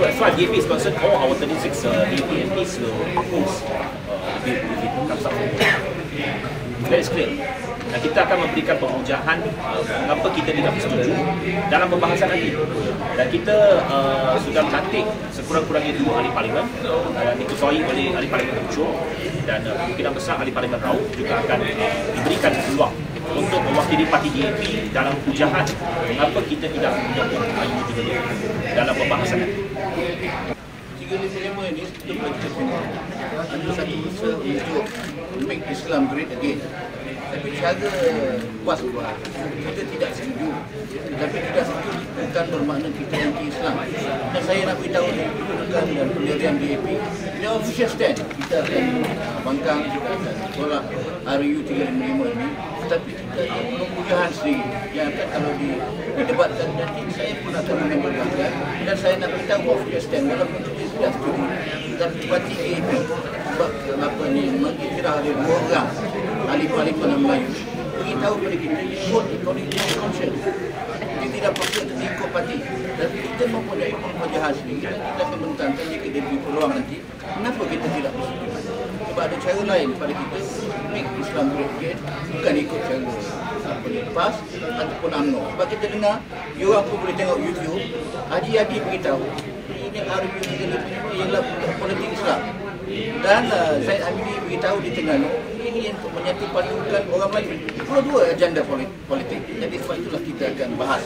far as DAP is concerned, all our 36 uh, DAP MPs will oppose uh, if it comes up. Very clear. Dan kita akan memberikan pemujahan uh, mengapa kita tidak setuju dalam pembahasan nanti. Dan kita uh, sudah melantik sekurang-kurangnya dua ahli parlimen uh, diketuai oleh ahli parlimen Terucuk dan uh, kemungkinan besar ahli parlimen Raub juga akan uh, diberikan peluang untuk mewakili parti DAP dalam pujahan mengapa kita tidak menyokong IU 35 dalam pembahasan nanti. 355 ini kita boleh kita tengok ada satu usaha untuk make Islam great again. Tapi cara puas buat. Kita tidak setuju tapi tidak setuju bukan bermakna kita anti Islam. Dan saya nak beritahu kedudukan dan pendirian DAP dia official stand. Kita akan bangkang kita akan tolak RU 355 ini tetapi kita ada pengujahan sendiri. Yang akan kalau di, didebatkan nanti saya pun akan menyampaikan dan saya nak beritahu official stand walaupun kita tidak setuju dan parti DAP sebab apa ni? Mengiktiraf ada dua orang ahli parlimen Melayu. Beritahu kepada kita vote according to conscience dia tidak perlu untuk ikut parti dan kita sendiri dan kita mentantang jika dia beri peluang nanti kenapa kita tidak bersetuju sebab ada cara lain pada kita make Islam great again bukan ikut cara apa ni PAS ataupun UMNO sebab kita dengar you orang pun boleh tengok YouTube Haji Adi beritahu ini RU 35 ialah politik Islam dan uh, Zaid Hamidi beritahu di Terengganu ini untuk menyatu padukan orang Melayu. Dua-dua agenda politik. Jadi sebab itulah kita akan bahas.